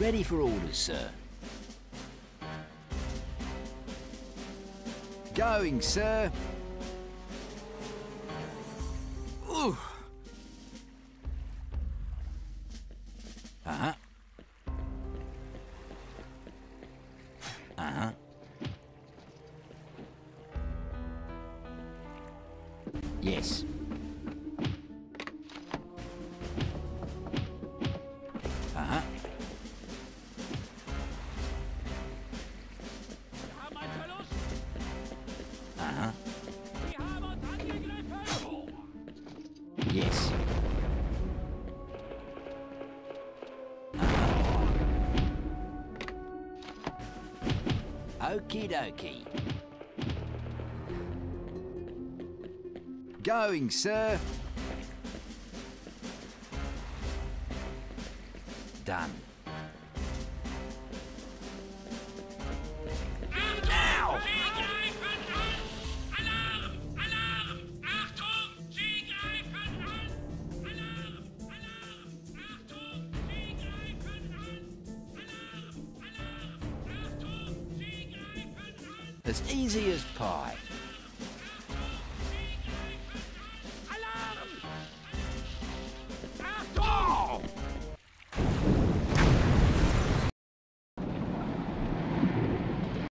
Ready for orders, sir. Going, sir. Ooh. Uh-huh. Uh-huh. Yes. Yes. Uh-huh. Okie dokie. Going, sir. Done. As easy as pie.